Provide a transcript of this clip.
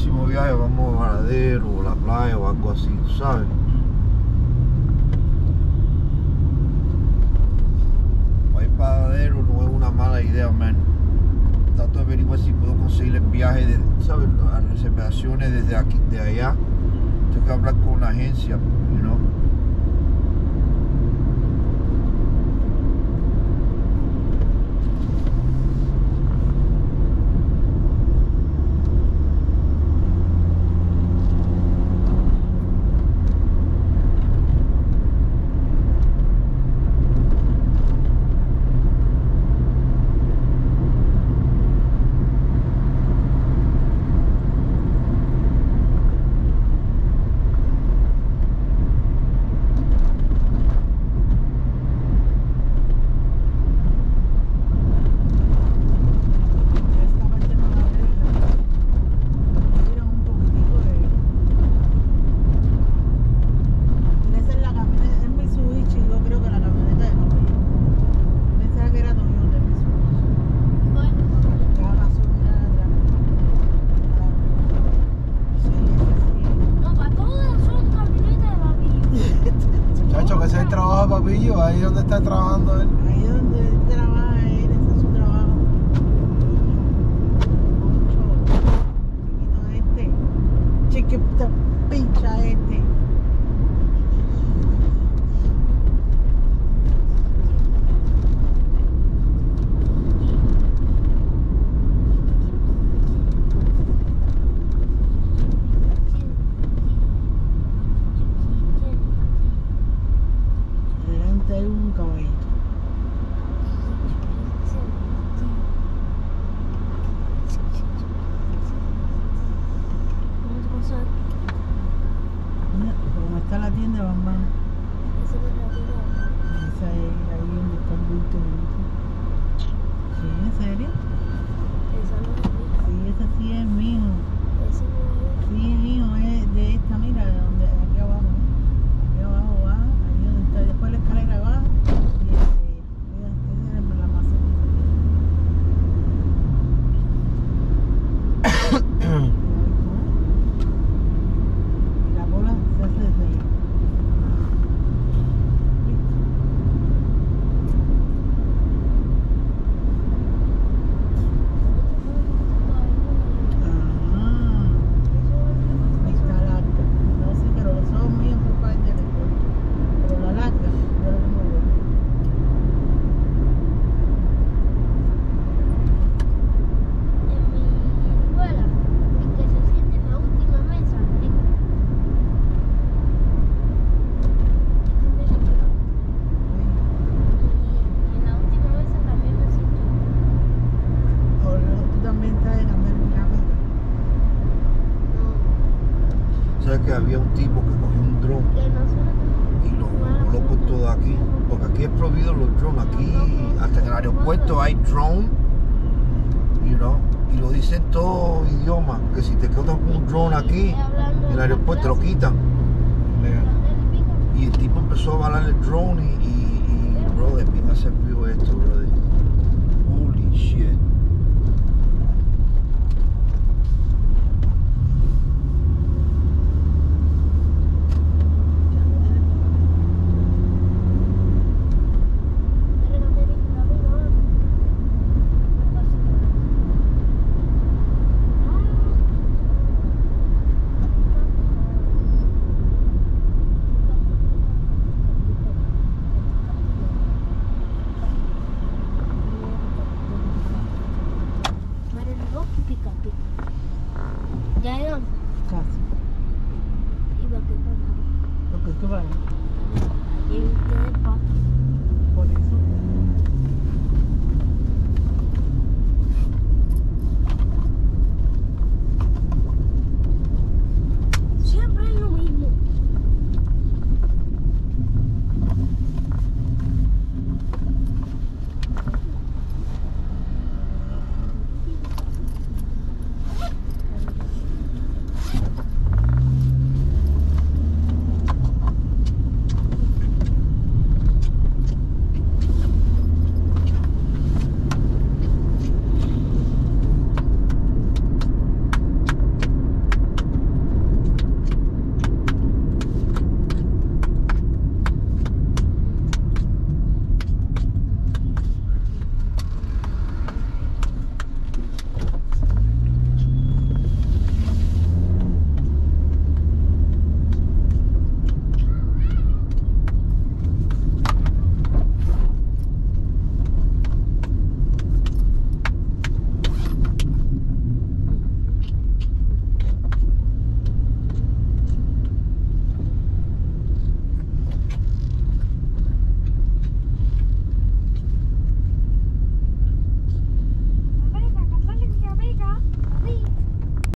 próximo viaje vamos a Varadero o la playa o algo así, ¿sabes? Para ir para Varadero no es una mala idea, man. Trato de averiguar si puedo conseguir el viaje, de, ¿sabes? Las reservaciones desde aquí, de allá. Tengo que hablar con una agencia. El trabajo Papillo, ahí donde está trabajando él. Ahí donde trabaja él, ese es su trabajo. Mucho chiquito este. Chiquita pincha este. Delante hay un caballito. Mira, como está la tienda de Bambán. Esa es ahí donde está el bulto. ¿Sí? ¿En serio? Sí, ese sí es mío. Sí, mío, es de esta, mira, de donde, aquí abajo. Aquí abajo va, ahí donde está, después la escalera va. Y este, mira, ese es el almacén. Y la cola se hace desde ahí. Ah, ahí está la arca. No sé, pero los ojos míos son parte del puerto. Pero la larga, yo la tengo buena. O no, tú también estás de cambiar mi cabeza. ¿Sabes que había un tipo que cogió un dron y lo voló por todo aquí? Los drones. Aquí, hasta en el aeropuerto hay drone, you know, y lo dicen todo idioma. Que si te quedas con un drone aquí, en el aeropuerto te lo quitan. Y el tipo empezó a balar el drone y, y, y brother, bien hacer frío